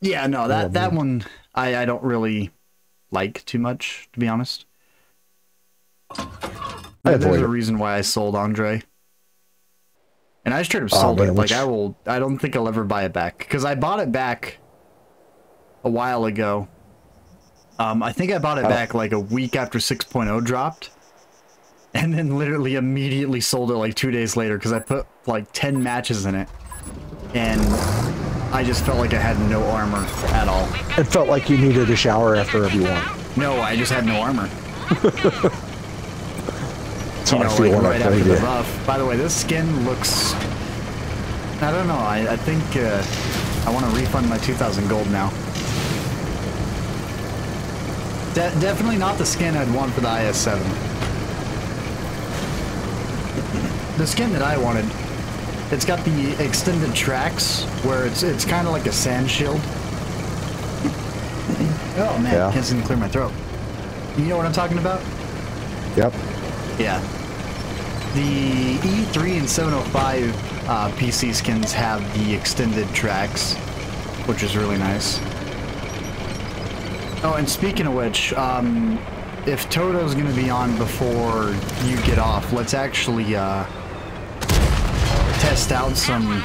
Yeah, no, that that one I I don't really like too much, to be honest. I There's a it. reason why I sold Andre. And I straight up Oh, sold man, it. Like which- I will I don't think I'll ever buy it back. Because I bought it back a while ago. Um, I think I bought it Oh. back like a week after 6.0 dropped. And then literally immediately sold it like two days later because I put like 10 matches in it. And I just felt like I had no armor at all. It felt like you needed a shower after every one. No, I just had no armor. That's you how know, I feel like when right I played the buff. By the way, this skin looks. I don't know. I, I think uh, I want to refund my 2,000 gold now. De- definitely not the skin I'd want for the IS-7. The skin that I wanted, it's got the extended tracks where it's it's kind of like a sand shield. Oh man, Yeah. can't seem to clear my throat. You know what I'm talking about? Yep. Yeah. The E3 and 705 uh, PC skins have the extended tracks, which is really nice. Oh, and speaking of which, um, if Toto's gonna be on before you get off, let's actually uh, test out some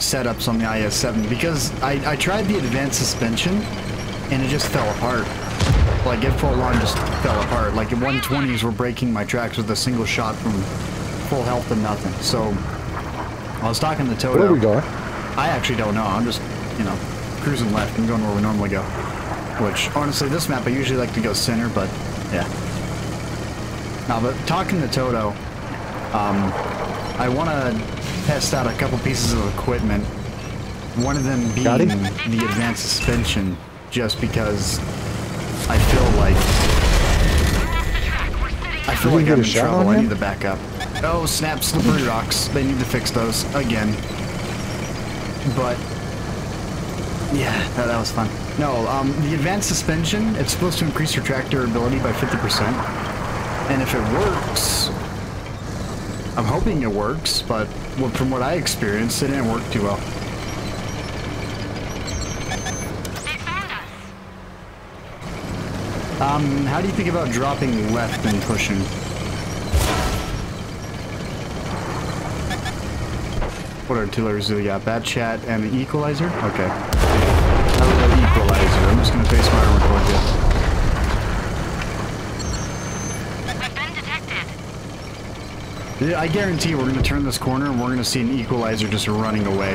setups on the IS-7 because I, I tried the advanced suspension and it just fell apart. Like it full on just fell apart. Like at 120s were breaking my tracks with a single shot from full health to nothing. So I was talking to Toto. Where are we going? I actually don't know. I'm just, you know, cruising left and going where we normally go. Which, honestly, this map I usually like to go center, but yeah. Now, but talking to Toto, um, I want to test out a couple pieces of equipment. One of them being the advanced suspension, just because I feel like I feel like I'm in trouble. I need the backup. Oh snap! Slippery rocks. They need to fix those again. But yeah, that, that was fun. No, um, the advanced suspension, it's supposed to increase your track durability by 50%. And if it works, I'm hoping it works, but from what I experienced, it didn't work too well. Um, how do you think about dropping left and pushing? What artilleries do we got? Bat chat and an equalizer? Okay. Equalizer. I'm just gonna face my armor towards you. We've been detected. Yeah, I guarantee we're gonna turn this corner and we're gonna see an equalizer just running away.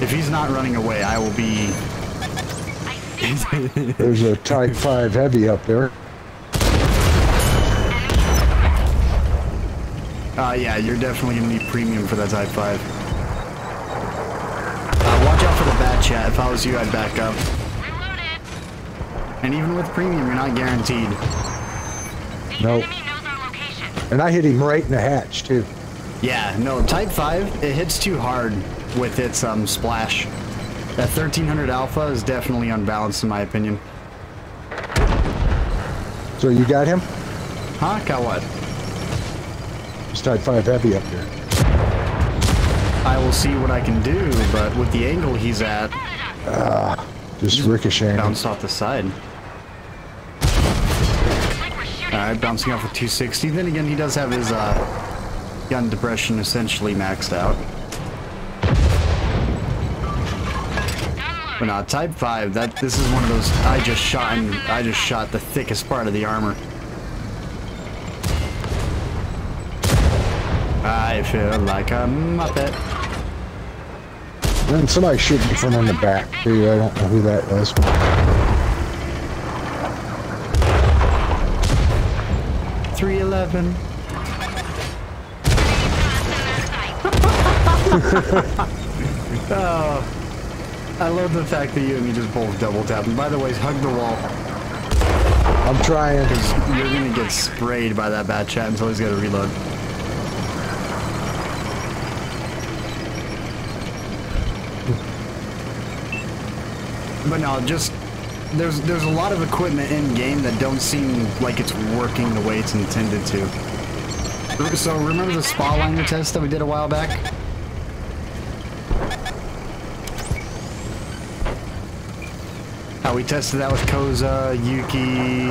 If he's not running away, I will be. I see one. There's a Type 5 Heavy up there. Uh, yeah, you're definitely gonna need premium for that Type 5. Uh, watch out for the bat chat. If I was you, I'd back up. Reloaded. And even with premium, you're not guaranteed. The Nope. enemy knows our location. And I hit him right in the hatch, too. Yeah, no, Type 5, it hits too hard with its um, splash. That 1300 Alpha is definitely unbalanced in my opinion. So you got him? Huh? Got what? It's Type 5 Heavy up here. I will see what I can do, but with the angle he's at, Just ricocheting. bounced off the side. Alright, bouncing off for 260. Then again, he does have his uh, gun depression essentially maxed out. But not Type 5, that this is one of those I just shot and I just shot the thickest part of the armor. I feel like a muppet. And somebody shooting from in the back, too. I don't know who that was. Three eleven. oh, I love the fact that you and me just both double tap. And By the way, hug the wall. I'm trying. Cause You're gonna get sprayed by that bat chat until he's got to reload. But no, just there's there's a lot of equipment in game that don't seem like it's working the way it's intended to. So remember the spall liner test that we did a while back? How we tested that with Koza, Yuki,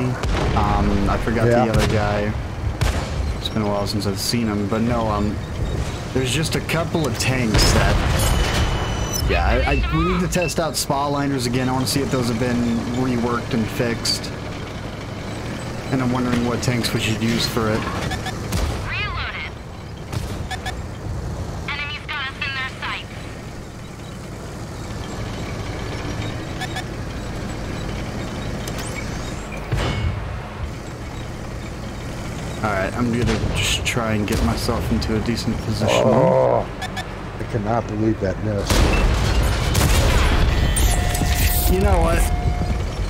um, I forgot yeah. the other guy. It's been a while since I've seen him, but no, um, there's just a couple of tanks that yeah, I, I we need to test out spall liners again. I want to see if those have been reworked and fixed. And I'm wondering what tanks we should use for it. Reloaded. Enemies got us in their sights. Alright, I'm gonna just try and get myself into a decent position. Oh, I cannot believe that miss. You know what?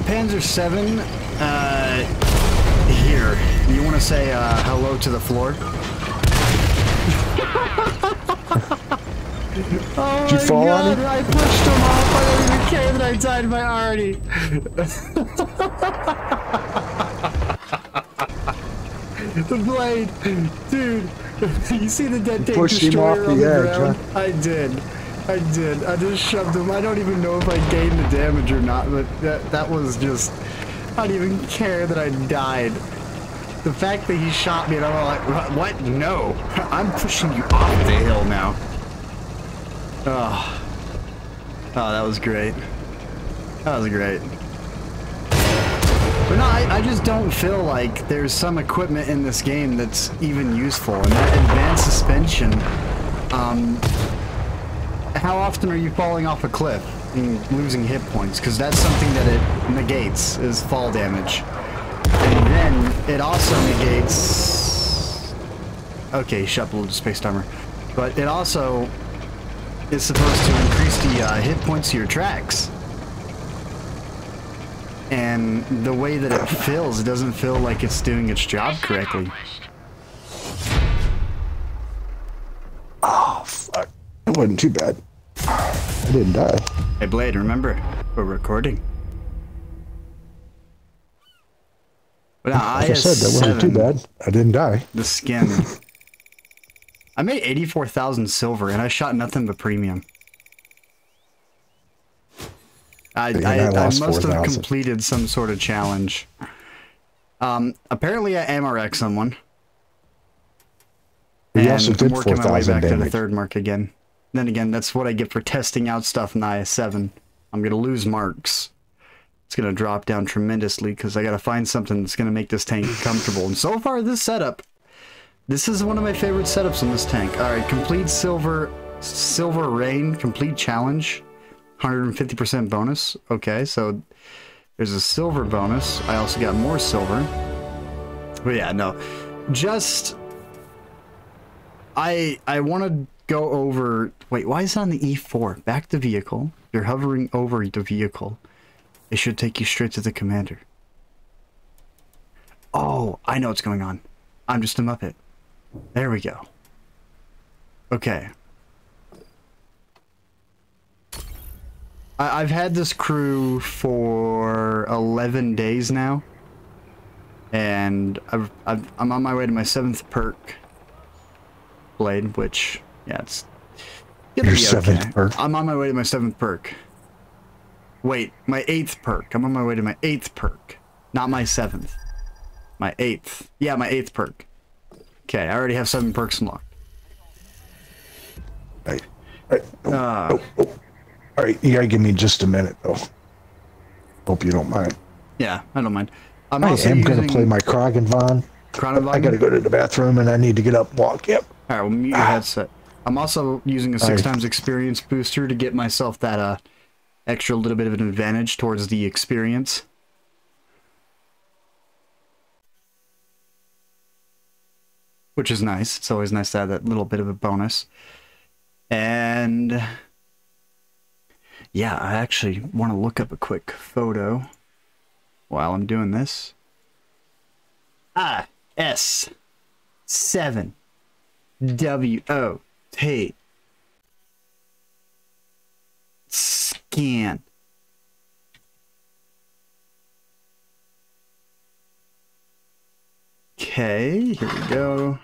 Panzer 7, uh, here. You want to say uh, hello to the floor? oh Did you fall on him? I pushed him off. I don't even care that I died by Artie. the blade, dude. You see the dead tank destroyer on the edge, ground? I did. I did. I just shoved him. I don't even know if I gained the damage or not, but that that was just. I don't even care that I died. The fact that he shot me and I'm like, "What-? No. I'm pushing you off the hill now. Oh. Oh, that was great. That was great. But no, I, I just don't feel like there's some equipment in this game that's even useful. And that advanced suspension, um, how often are you falling off a cliff and losing hit points? Because that's something that it negates, is fall damage. And then it also negates... Okay, shuffled space timer. But it also is supposed to increase the uh, hit points to your tracks. And the way that it feels, it doesn't feel like it's doing its job correctly. Oh, fuck. It wasn't too bad. I didn't die. Hey Blade, remember, we're recording. But now, Like I said, that wasn't too bad. I didn't die. The skin. I made 84,000 silver and I shot nothing but premium. I, I, I I must have 4,000. completed some sort of challenge. Um, apparently I MRX someone. We and also I'm did working my way 4,000 back to the third mark again. Then again, that's what I get for testing out stuff in the IS-7. I'm gonna lose marks. It's gonna drop down tremendously because I gotta find something that's gonna make this tank comfortable. And so far, this setup, this is one of my favorite setups on this tank. All right, complete silver, silver rain, complete challenge, 150% bonus. Okay, so there's a silver bonus. I also got more silver. But yeah, no, just I I want to go over. Wait, why is it on the E4? Back to vehicle. You're hovering over the vehicle. It should take you straight to the commander. Oh, I know what's going on. I'm just a muppet. There we go. Okay. I, I've had this crew for 11 days now. And I've, I've, I'm on my way to my seventh perk blade, which, yeah, it's gonna Your be seventh okay. perk? I'm on my way to my seventh perk. Wait, my eighth perk. I'm on my way to my eighth perk, not my seventh. My eighth. Yeah, my eighth perk. Okay, I already have seven perks unlocked. Right. Right. Oh, Uh, oh, oh. All right, you gotta give me just a minute, though. Hope you don't mind. yeah, I don't mind. I'm I am gonna play my Kragenvon. Chronovagon. I gotta go to the bathroom and I need to get up and walk. Yep. All right, well, mute your headset. I'm also using a six times experience booster to get myself that uh extra little bit of an advantage towards the experience. Which is nice. It's always nice to have that little bit of a bonus. And yeah, I actually want to look up a quick photo while I'm doing this. I S seven W O T scan. Okay, here we go.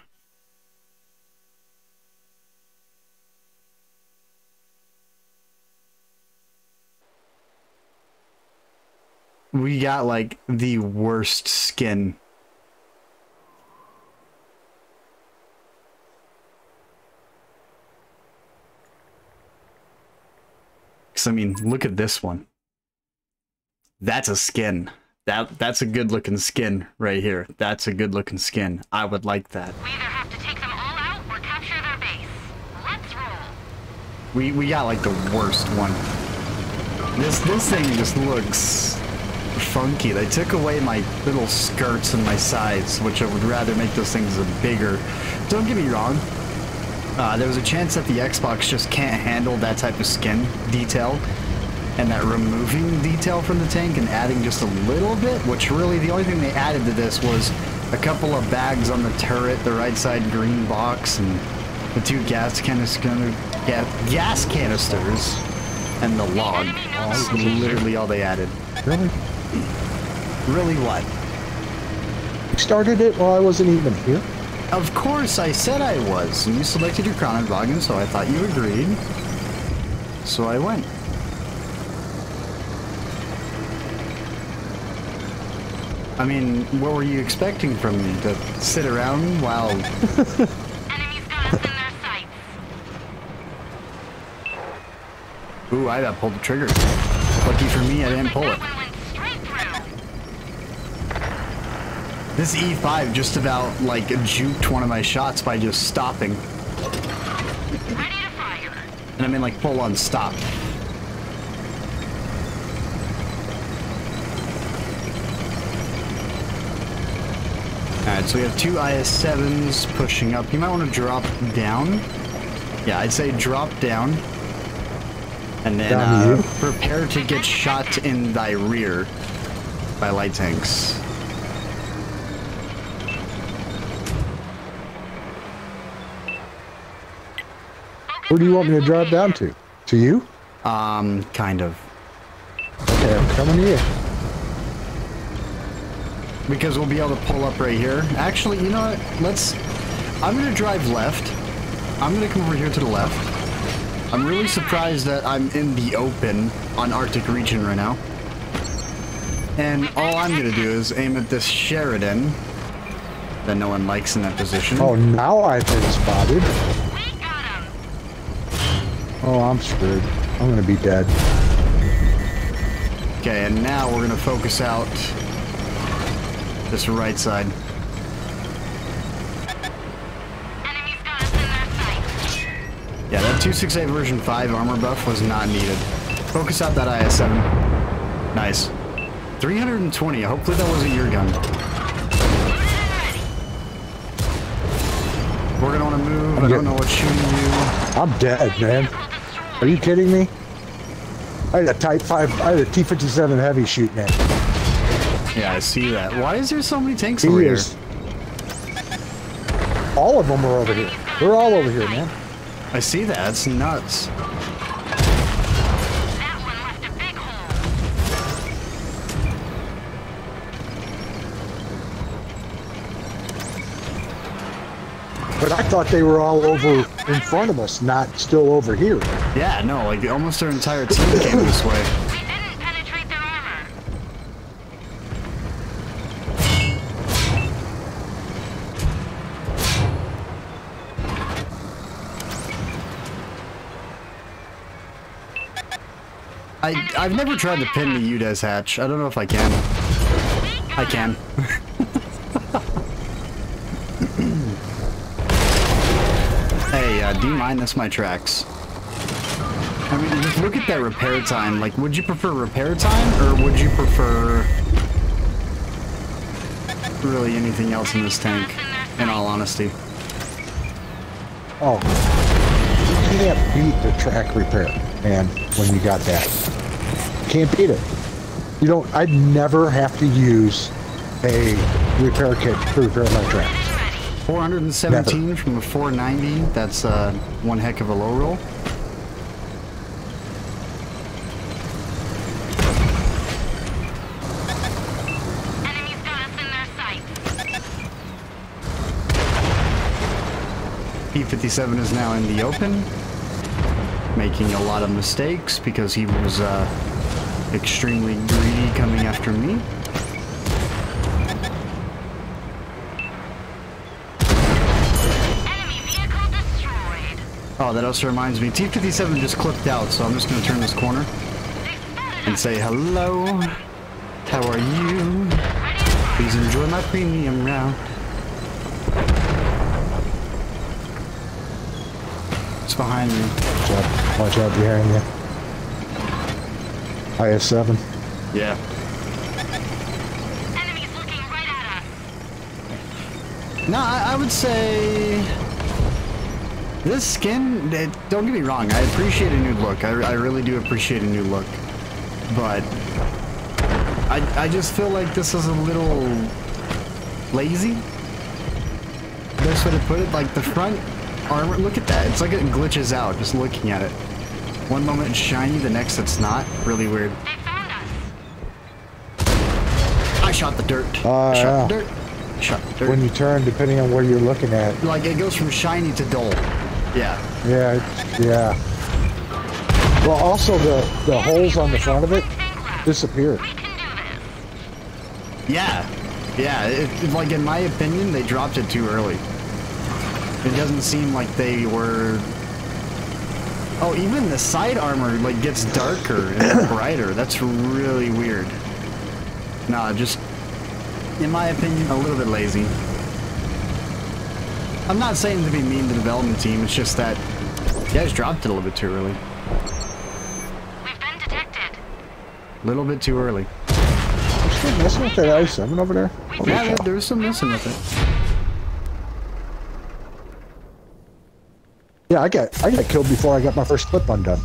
we got like the worst skin. I mean, look at this one. That's a skin. That that's a good looking skin right here. That's a good looking skin. I would like that. We either have to take them all out or capture their base. Let's roll. We we got like the worst one. This this thing just looks funky. They took away my little skirts and my sides, which I would rather make those things bigger. Don't get me wrong. Uh, there was a chance that the Xbox just can't handle that type of skin detail and that removing detail from the tank and adding just a little bit, which really the only thing they added to this was a couple of bags on the turret, the right side green box, and the two gas canister, ga gas canisters, and the log. That's literally all they added. Really? Really what? You started it while I wasn't even here? Of course I said I was, and you selected your Kronenwagen, so I thought you agreed. So I went. I mean, what were you expecting from me? To sit around while... Enemies got us in their sights. Ooh, I got pulled the trigger. Lucky for me, I didn't pull it. This E5 just about, like, juked one of my shots by just stopping. Ready to fire. And I mean, like, full on stop. Alright, so we have two IS-7s pushing up. You might want to drop down. Yeah, I'd say drop down. And then Down uh, prepare to get shot in thy rear by light tanks. Where do you want me to drive down to? To you? Um, kind of. Okay, I'm coming to you. because we'll be able to pull up right here. Actually, you know what? Let's. I'm gonna drive left. I'm gonna come over here to the left. I'm really surprised that I'm in the open on Arctic region right now. And all I'm gonna do is aim at this Sheridan that no one likes in that position. Oh, now I've been spotted. We got him. Oh, I'm screwed. I'm gonna be dead. Okay, and now we're gonna focus out this right side. Enemies got us in their sights. Yeah, that 268 version 5 armor buff was not needed. Focus out that IS-7. Nice. 320. Hopefully that wasn't your gun. Loaded and ready. We're gonna want to move. I don't getting- know what's shooting you. I'm dead, man. Are you kidding me? I had a Type 5, I had a T-57 heavy shooting me. Yeah, I see that. Why is there so many tanks He over here? All of them are over here. They're all over here, man. I see that. It's nuts. That one left a big hole. But I thought they were all over in front of us, not still over here. Yeah, no, like almost their entire team came this way. We didn't penetrate their armor. I I've never tried to pin the UDES hatch. I don't know if I can. I can. do you mind? That's my tracks. I mean, just look at that repair time. Like, would you prefer repair time, or would you prefer really anything else in this tank? In all honesty. Oh, you can't beat the track repair, man, when you got that. Can't beat it. You don't, I'd never have to use a repair kit to repair my tracks. 417 from a 490. That's uh, one heck of a low roll. Enemies got us in their sights. T57 is now in the open, making a lot of mistakes because he was uh, extremely greedy coming after me. Enemy vehicle destroyed. Oh, that also reminds me, T-57 just clipped out, so I'm just gonna turn this corner and say hello. How are you? Ready to fire. Please enjoy my premium round. It's behind me. Watch out, watch out behind you. IS-7. Yeah. Enemies looking right at us. No, I, I would say this skin. It, don't get me wrong. I appreciate a new look. I, I really do appreciate a new look, but I I just feel like this is a little lazy. Best way to put it, like the front armor. Look at that. It's like it glitches out just looking at it. One moment it's shiny, the next it's not. Really weird. They found us. I shot the dirt. Oh, I shot yeah. the dirt. I shot the dirt. When you turn, depending on where you're looking at. like it goes from shiny to dull. Yeah. Yeah, it's- yeah. Well, also the, the holes on the front of it disappear. We can do this. Yeah, yeah. It, it- like in my opinion, they dropped it too early. It doesn't seem like they were. Oh, even the side armor like gets darker and brighter. That's really weird. Nah, just in my opinion, a little bit lazy. I'm not saying to be mean to the development team. It's just that you guys dropped it a little bit too early. We've been detected. A little bit too early. Still messing with that i7 over there? Holy Yeah, there, cow. there was some missing with it. Yeah, I got I got killed before I got my first clip undone.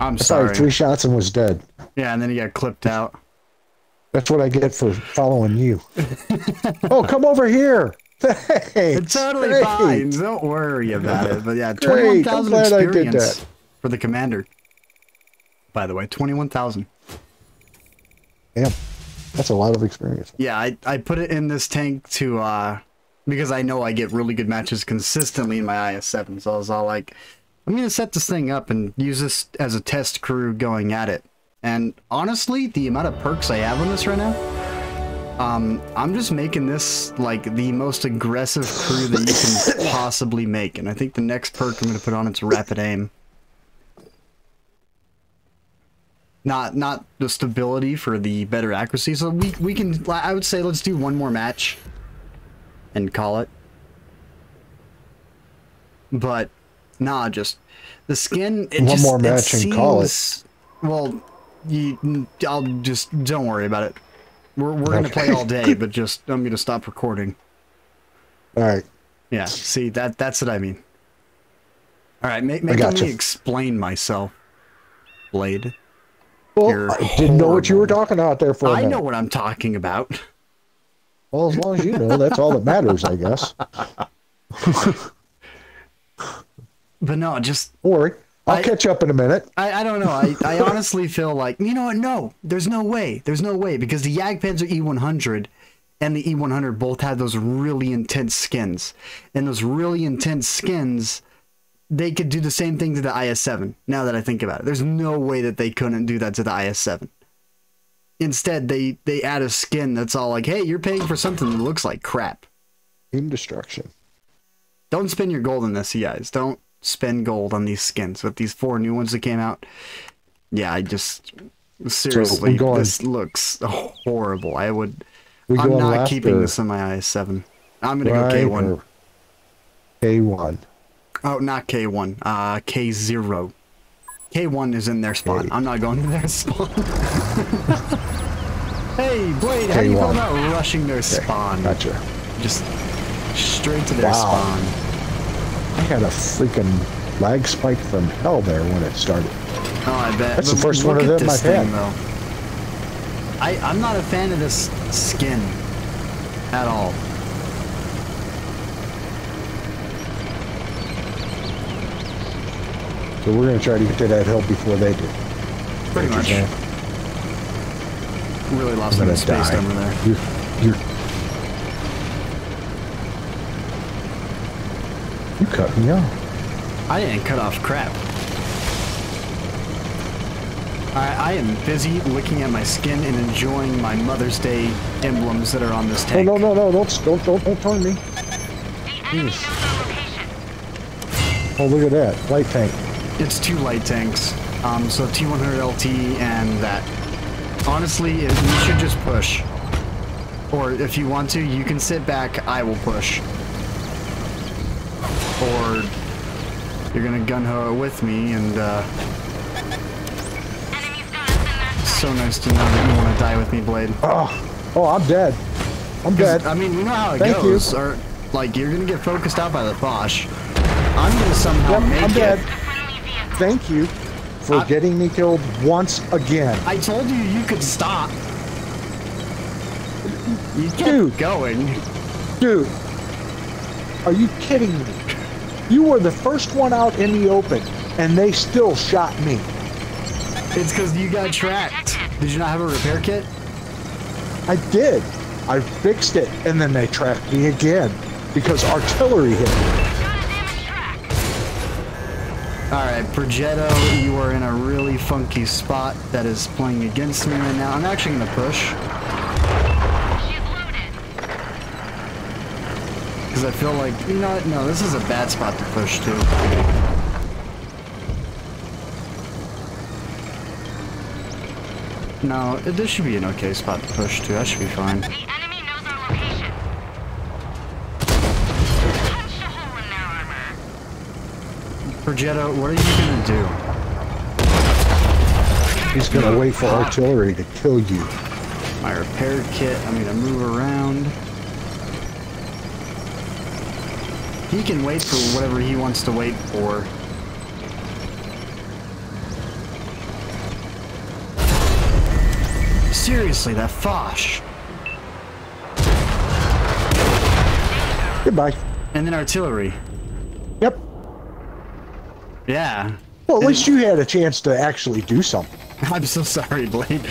I'm I sorry. three shots and was dead. Yeah, and then he got clipped out. That's what I get for following you. oh, come over here. Thanks. It's totally Great. fine. Don't worry about it. But yeah, 21,000 glad I did experience for the commander. By the way, 21,000. Damn, that's a lot of experience. Yeah, I, I put it in this tank to, uh, because I know I get really good matches consistently in my IS-7. So I was all like, I'm going to set this thing up and use this as a test crew going at it. And honestly, the amount of perks I have on this right now, um, I'm just making this like the most aggressive crew that you can possibly make. And I think the next perk I'm going to put on it's rapid aim. Not not the stability for the better accuracy. So we we can I would say let's do one more match and call it. But nah, just the skin. One just, more match and call it. Well, you, I'll just don't worry about it. We're we're gonna play all day, but just I'm gonna stop recording. All right. Yeah, see that that's what I mean. All right, make, make gotcha. me explain myself, Blade. Well, You're I didn't know what you were talking about there for a I minute. know what I'm talking about. Well, as long as you know, that's all that matters, I guess. But no, just Don't worry. I'll I- catch up in a minute. I, I don't know. I, I honestly feel like you know what? No, there's no way. There's no way because the Jagdpanzer E100 and the E100 both had those really intense skins, and those really intense skins, they could do the same thing to the IS-7. Now that I think about it, there's no way that they couldn't do that to the IS-7. Instead, they they add a skin that's all like, "Hey, you're paying for something that looks like crap." Team destruction. Don't spend your gold on this, you guys. Don't spend gold on these skins with these four new ones that came out. Yeah, I just seriously, going- this looks horrible. I would. We I'm not keeping or this in my IS-7. I'm gonna right go K1. K1. Oh, not K1. Uh, K0. K1 is in their spawn. I'm not going to their spawn. hey, Blade, how do you feel K1. about rushing their spawn? Gotcha. Just straight to their Wow. spawn. I had a freaking lag spike from hell there when it started. Oh, I bet. That's the first one of them I've had. thing, though. I, I'm not a fan of this skin at all. So we're gonna try to get to that hill before they do. Pretty much. Really lost gonna space die. over there. You're, you're, you cut me off. I didn't cut off crap. I, I am busy looking at my skin and enjoying my Mother's Day emblems that are on this Oh tank. no no no! Don't don't don't don't turn me. The enemy knows our location. Oh look at that light tank. It's two light tanks. Um, so T100 LT and that. Honestly, it, you should just push. Or if you want to, you can sit back. I will push. Or you're gonna gun ho it with me, and uh, Enemies got us in that so nice to know that you want to die with me, Blade. Oh oh I'm dead. I'm dead. I mean, you know how it Thank you. goes. Or like you're gonna get focused out by the Foch. I'm gonna somehow Yep, make I'm dead. Vehicle. Thank you for I- getting me killed once again. I told you you could stop. You kept Dude. going. Dude, are you kidding me? You were the first one out in the open, and they still shot me. It's because you got tracked. Did you not have a repair kit? I did. I fixed it, and then they tracked me again because artillery hit me. Got a damaged track. All right, Progetto, you are in a really funky spot that is playing against me right now. I'm actually gonna push because I feel like you know? No, this is a bad spot to push to. No, this should be an okay spot to push to. That should be fine. The enemy knows our location. Punch a hole in their armor. Progetto, what are you gonna do? He's gonna wait for ah. artillery to kill you. My repair kit, I'm gonna move around. He can wait for whatever he wants to wait for. Seriously, that Foch. Goodbye. And then artillery. Yep. Yeah. Well, at least you had a chance to actually do something. I'm so sorry, Blade.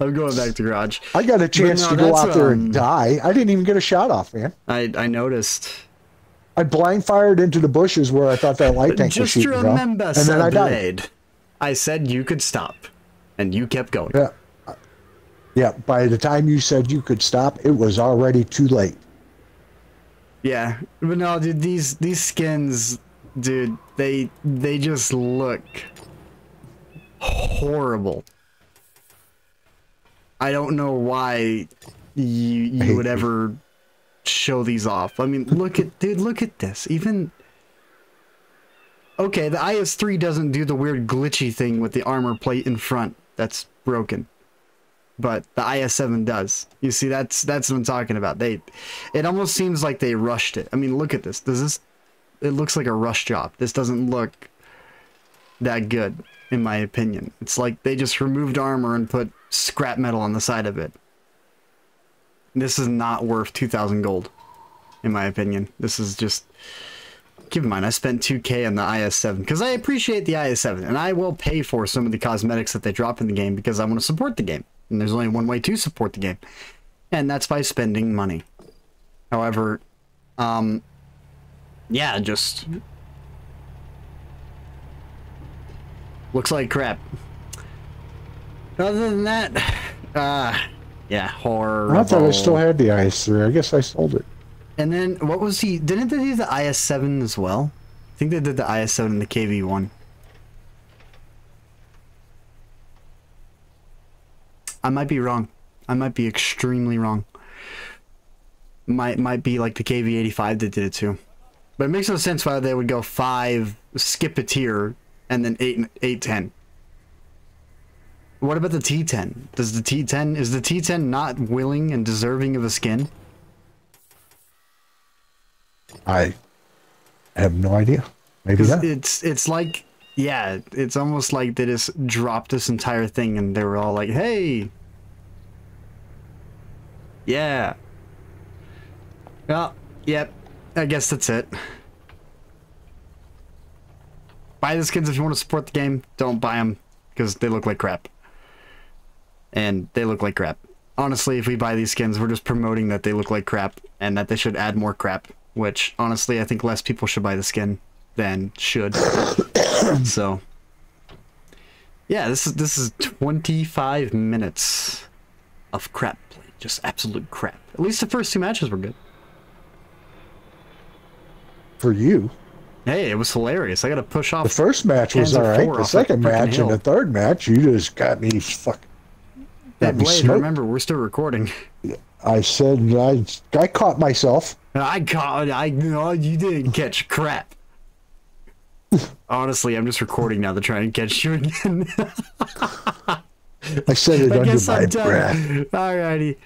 I'm going back to garage. I got a chance no, to go out there um, and die. I didn't even get a shot off, man. I I noticed. I blind fired into the bushes where I thought that light tank was Just shooting from, remember, and then I Sir died. Blade. I said you could stop, and you kept going. Yeah. Yeah. By the time you said you could stop, it was already too late. Yeah, but no, dude, these these skins, dude, they they just look horrible. I don't know why you you would ever show these off. I mean, look at dude, look at this. Even okay, the IS3 doesn't do the weird glitchy thing with the armor plate in front. That's broken but the IS7 does. You see, that's that's what I'm talking about. They, it almost seems like they rushed it. I mean, look at this. Does this? It looks like a rush job. This doesn't look that good, in my opinion. It's like they just removed armor and put scrap metal on the side of it. This is not worth 2,000 gold, in my opinion. This is just. Keep in mind, I spent 2k on the IS7 because I appreciate the IS7 and I will pay for some of the cosmetics that they drop in the game because I want to support the game. And there's only one way to support the game, and that's by spending money. However, um, yeah, just looks like crap. Other than that, uh, yeah, horror. I thought I still had the IS3. I guess I sold it. And then what was he? Didn't they do the IS7 as well? I think they did the IS7 and the KV1. I might be wrong. I might be extremely wrong. Might might be like the KV85 that did it too. But it makes no sense why they would go five, skip a tier, and then eight, eight, ten. What about the T10? Does the T10 is the T10 not willing and deserving of a skin? I have no idea. Maybe not. It's it's like yeah, it's almost like they just dropped this entire thing and they were all like, "Hey, yeah, well, yep, I guess that's it." Buy the skins if you want to support the game. Don't buy them because they look like crap, and they look like crap. Honestly, if we buy these skins, we're just promoting that they look like crap and that they should add more crap. Which honestly, I think less people should buy the skin than should. so Yeah, this is this is 25 minutes of crap. Just absolute crap. At least the first two matches were good. For you, Hey, it was hilarious. I got to push off. the first match was all right. The second that match and the third match, you just got me fuck. Me Blade, smoked. remember, we're still recording. I said I I caught myself. I caught. I no, you didn't catch crap. Honestly, I'm just recording now to try and catch you again. I said it I under guess my I'm breath. Alrighty.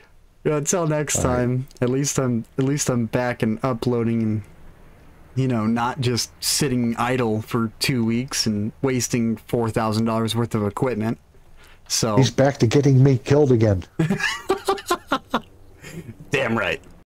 Until next time. At least I'm at least I'm back and uploading you know, not just sitting idle for two weeks and wasting four thousand dollars worth of equipment. So He's back to getting me killed again. damn right.